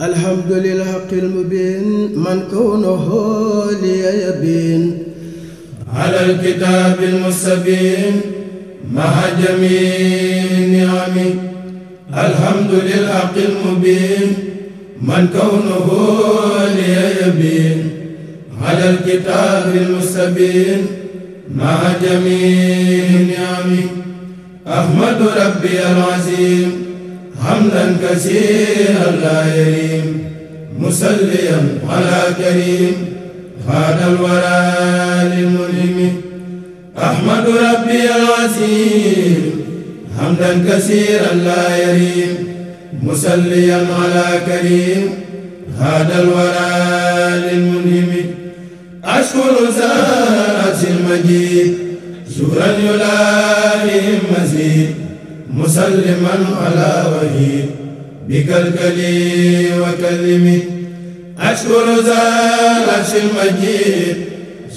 الحمد للحق المبين من كونه لي يبين على الكتاب المستبين مع جميع النعم الحمد للحق المبين من كونه لي يبين على الكتاب المستبين مع جميع النعم أحمد ربي العظيم. حمدا كثيرا لا يريم مسليا على كريم. خاد الورى للملم أحمد ربي العظيم حمدا كثيرا لا يريم مسليا على كريم. خاد الورى للملم أشكر ذات المجيد شكرا يلاهي مزيد مسلما على وحيد بكالكلي وكلمي أشكر ذات المجيد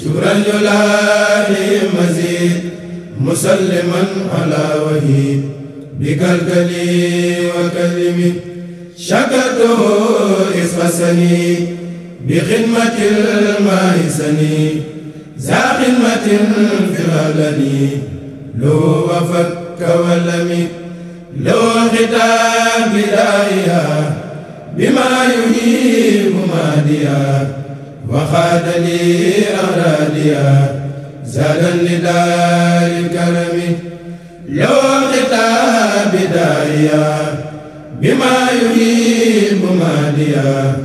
شكرا يلاهي مزيد مسلما على وحيد بكالكلي وكلمي شكرته إسقسني بخدمة المايسني ذا خدمة في الغلني لو وفك ولمي لو ختام بدايا بما يهيب ماديا وخاد لي أراديا زادا لدار الكرم لو ختام بدايا بما يهيب ماديا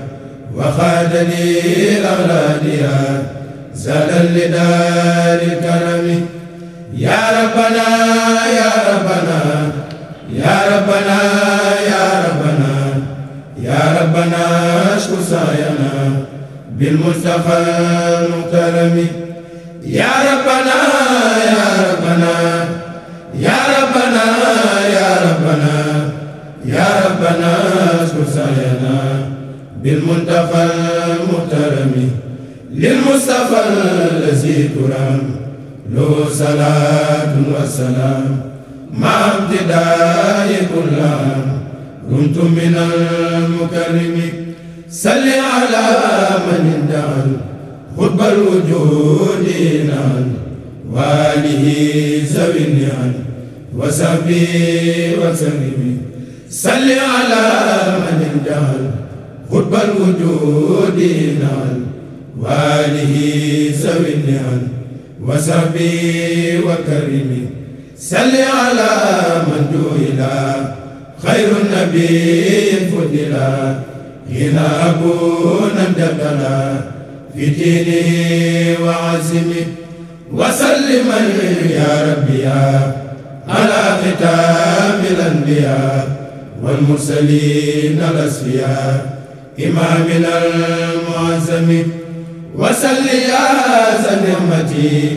وخاد لي أغلاديا زادا لدار الكرم يا ربنا يا ربنا يا ربنا يا ربنا يا ربنا اشكر سعينا بالمصطفى المكرم يا ربنا يا ربنا يا ربنا يا ربنا يا ربنا اشكر سعينا بالمنتقى المحترم للمصطفى الذي كرم له صلاة وسلام. مع ابتداء كل عام كنت من المكرم. صل على من اندعى خطب الوجود نعم وآله ذوي النعم وصحبه وسلم. صل على من اندعى خطب الوجود نعم وآله ذوي النعم وصحبه وكرم صل على من جعل خير النبي فضلا هنا أبونا امتدلا في دينه وعزمه وسلما يا ربي على ختام الأنبياء والمرسلين الأسفياء. إمامنا المعظم وسل يا نعمتي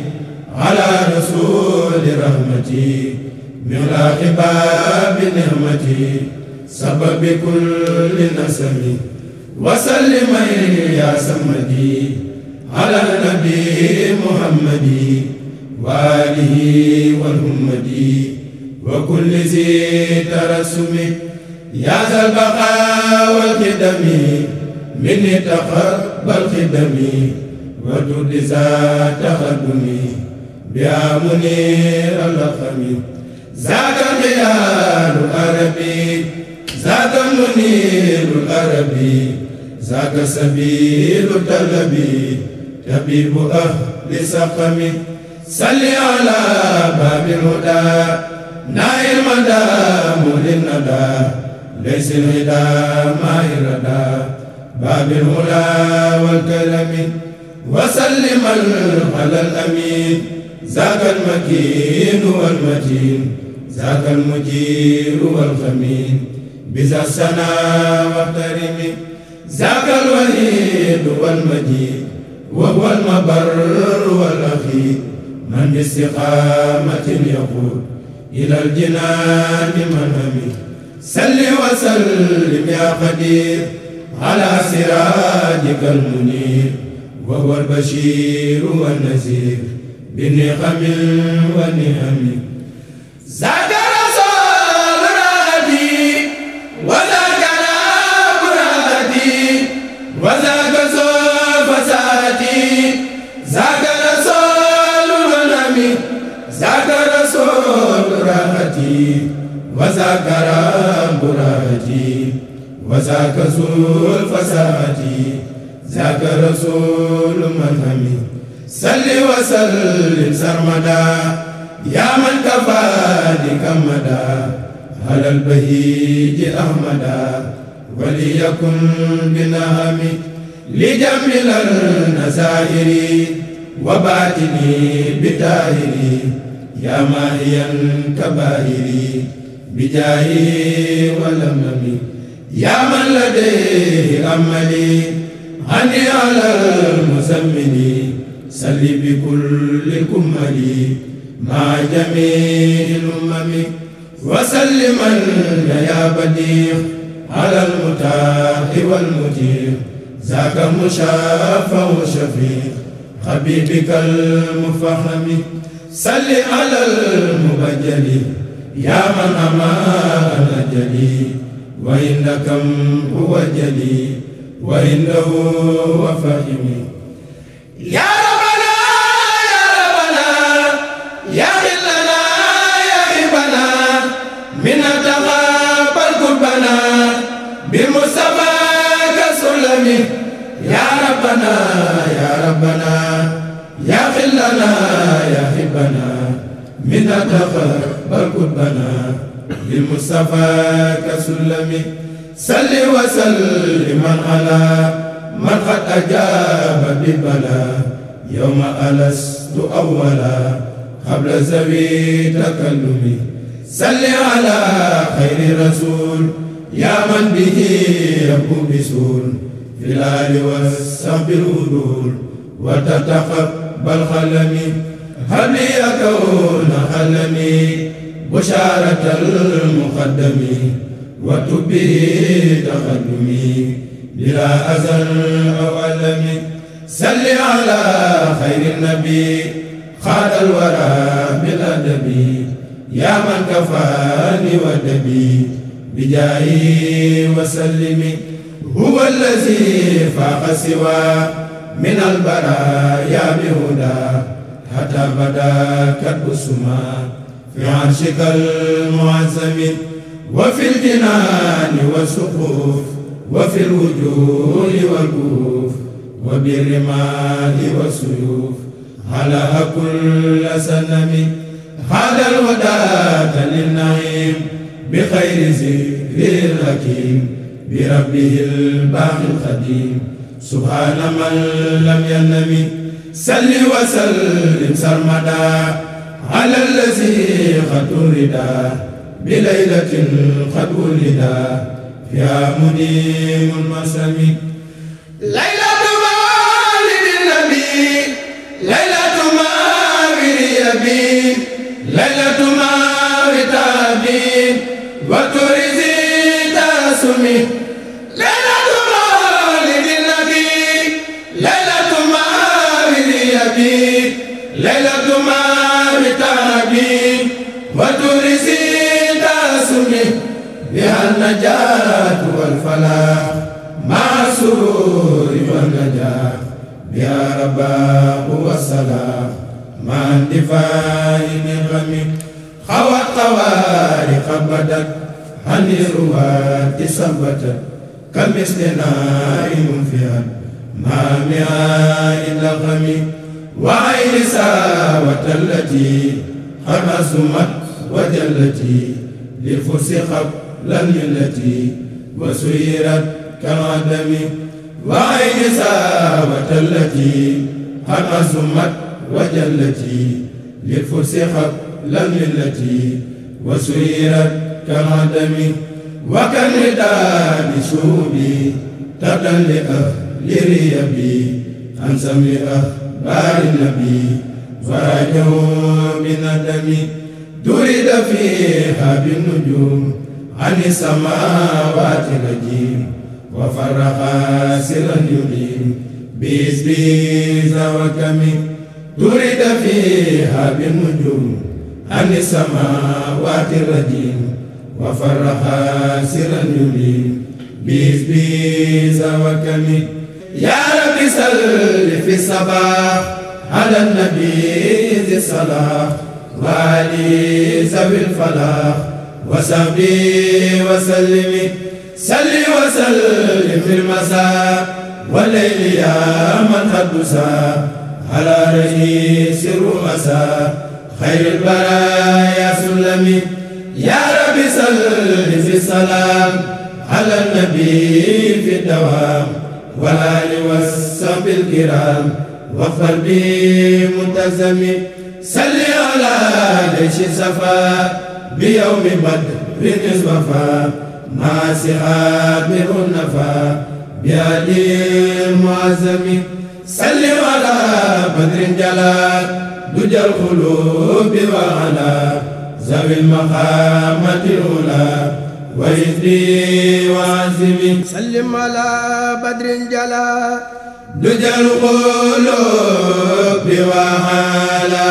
على رسول رحمتي. من باب نعمتي سبب كل نسم وسلم يا سمدي على النبي محمد وآله والهمدي وكل ذي ترسم يا ذا البقاء والقدم مني تقبل خدمي وجد ذات تقدمي بها منير اللخم ذاك الخيال العربي ذاك منير العربي ذاك سبيل طلبي طبيب أهل سقم صل على باب الهدى نائل مدى مولي الندى ليس الهدى ما الردى باب الهدى والكرم وسلم على الأمين. ذاك المكين والمتين. ذاك المجير والخمين. بذا السنا واحترم. ذاك الوحيد والمجيد. وهو المبر والأخي من باستقامة يقول. إلى الجنان منهمي سل وسلم يا قدير. على سراجك المنير وهو البشير والنذير بالنقم والنعم. زاد رسول ربي وذاك مرادي وذاك سوف ساتي. زاد رسول منامي زاد رسول راحتي وذاك رب راحتي وذاك ذو الفساد ذاك رسول من همي صل وسلم سرمدا يا من كفاني كمدا على البهيج أحمدا وليكن بنهمي. لجمل النزائر وباطني بتاهري يا ماهيا كبائري بجاهي ولممي. يا من لديه أملي هني على المزمل سل بكل كملي مع جميع الأمم وسلما يا بديع على المتاح والمتيح ذاك مشافى وشفيع حبيبك المفخم. صل على المبجل يا من أمان جلي وإنكم هو جلي وإنه هو فهم يا ربنا يا ربنا يا خلنا يا خبنا من تقبل قربنا بالمصطفى كسلمي يا ربنا يا ربنا يا خلنا يا خبنا من تقبل قربنا بالمصطفى كسلمي. صل وسلم على من قد أجاب ببلا يوم ألست أولا قبل زوي تكلمي. صل على خير رسول. يا من به يبو بسول. في الآل والصحب الهدول وتتقبل خلمي. هل يكون خلمي. بشارة المقدم وتبي تقدمي. بلا أزل أو ألم سل على خير النبي. خاد الورى بالأدب يا من كفاني ودبي بجاهي وسلمي هو الذي فاق سوى. من البرايا بهدى حتى بدا كتب السماء في عرشك المعزم وفي الجنان والسقوف وفي الوجوه والكوف وبالرمال والسيوف. على كل سنم هذا الوداة للنعيم بخير ذكر الحكيم بربه الباقي القديم. سبحان من لم ينم سل وسلم سرمدا. على الذي قد ولدا بليلة قد ولدا يا منيم المسلم. ليلة مولد النبي ليلة ماوي أبي ليلة ماوي تابي وترزي تاسمي. ليلة مولد النبي ليلة ماوي أبي ليلة ماوي تابي وترزي تاسمي بها النجاة والفلاح مع السرور والنجاح بها رباه والصلاح مع اندفاع النغم خوات خوارق بدت عن روات ثبتت كمثل نائم فيها ما ماء اللغم وعين ساوة التي خمسمت وجلتي للفرس قبل الملة وسيرت كالعدم وعين ساوة التي خمسمت وجلتي للفرس قبل الملة وسيرت كالعدم وكالنداء بشوبي تبدا لأهل ريبي عن سمع أخبار النبي فرجه بندم درد فيها بالنجوم عن السماوات الرجيم وفرق سرا يليم بإسبيز وكم درد فيها بالنجوم عن السماوات الرجيم وفرق سرا يليم بإسبيز وكم يا رب صل في الصباح على النبي ذي الصلاح وعلي ذوي الفلاح. وصحبه وسلم صل وسلم في المساء والليل يا من حدثا على رئيس الرؤساء خير البرايا سلمي يا رب صل في السلام على النبي في الدوام. والآل والصحب الكرام. واغفر بي منتزمي. صل على جيش صفا بيوم بدر اسوفا مع سحاب النفا. بهدي المعزم صل على بدر جلال دجى القلوب وعلى ذوي المقامة الأولى. وإذني وعزمي سلم على بدر جلا دجى القلوب وعلى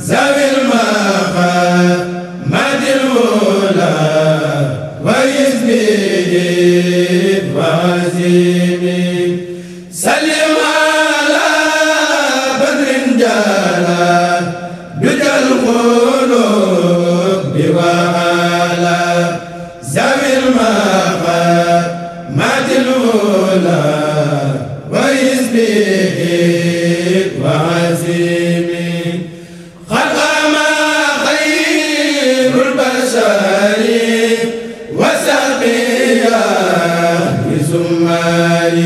ذوي المقامة الأولى وإذني وعزمي سلم على بدر جلال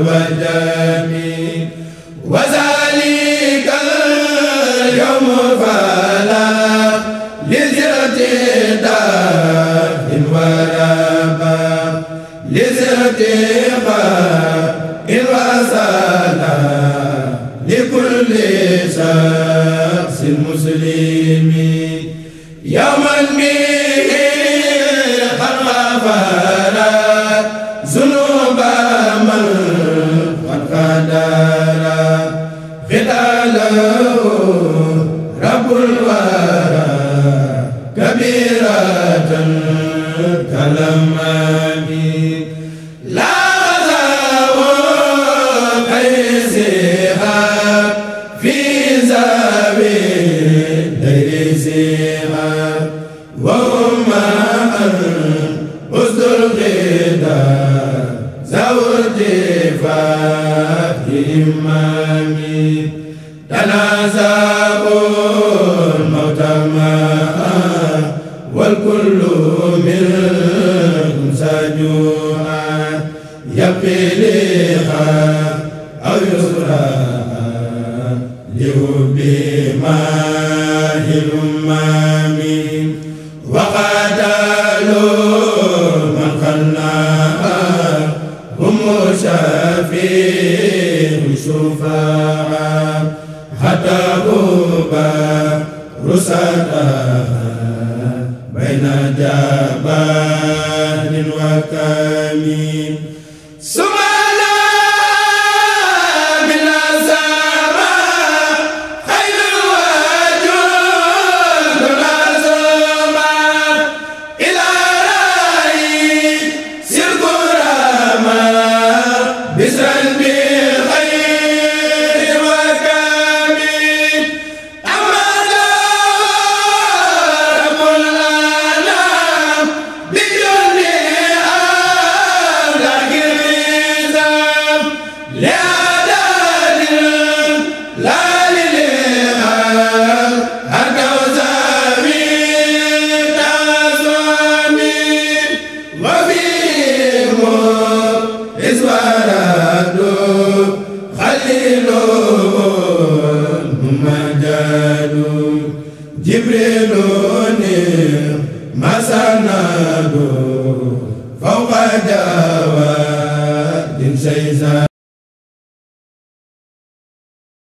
والوجم وذلك اليوم فلا لزرة دار وربا لزرة لكل شخص مسلم. يوما به رب الورى كبيرة كالأمام لا غزاو قيسها في زاوي ديرسها وهم أسد الغداء ارتفاع إمامي تنازعوا الموت معا والكل منهم سجوعا يبقي لها أو يسرى لحب ماء الأمام وقاتلوا من خلنا هم شفيع rusala bayna ja